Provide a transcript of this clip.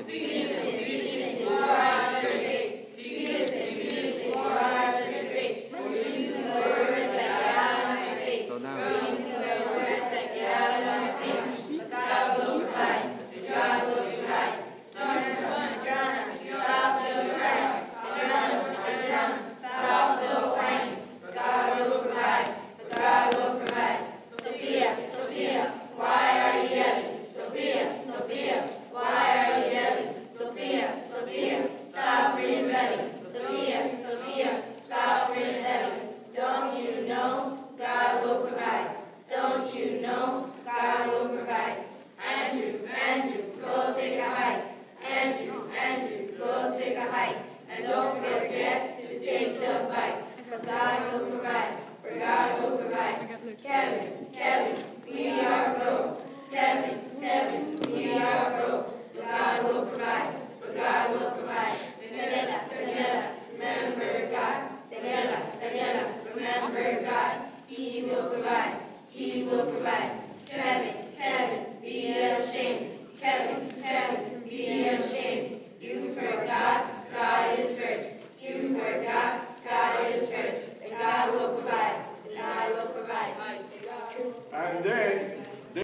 So now. And don't forget to take the bike, because God will provide, for God will provide. Kevin, Kevin, we are broke. Kevin, Kevin, we are broke. But God will provide, for God will provide. Daniela, Daniela, remember God. Daniela, Daniela, remember God. He will provide, He will provide. Kevin, And then